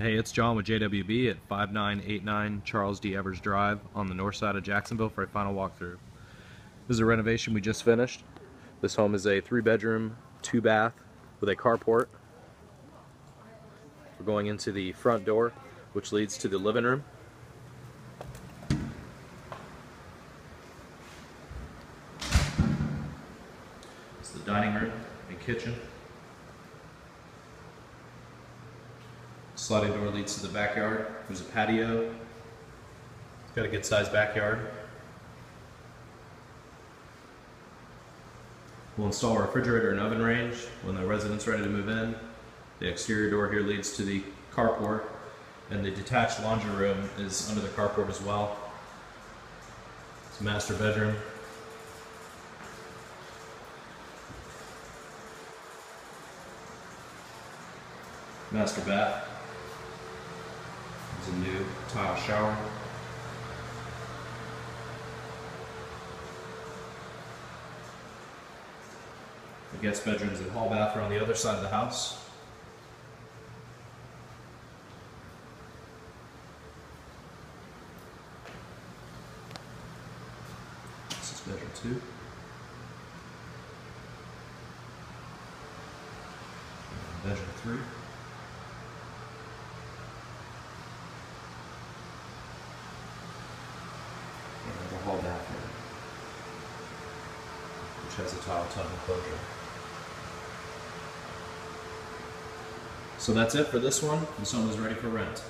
Hey, it's John with JWB at 5989 Charles D. Evers Drive on the north side of Jacksonville for a final walkthrough. This is a renovation we just finished. This home is a three bedroom, two bath with a carport. We're going into the front door, which leads to the living room. It's the dining room and kitchen. Sliding door leads to the backyard. There's a patio. Got a good sized backyard. We'll install a refrigerator and oven range when the resident's ready to move in. The exterior door here leads to the carport, and the detached laundry room is under the carport as well. It's a master bedroom. Master bath. A new tile shower. The guest bedrooms and hall bath are on the other side of the house. This is bedroom two. Bedroom three. And bathroom, which has a tile tub enclosure. So that's it for this one. This one is ready for rent.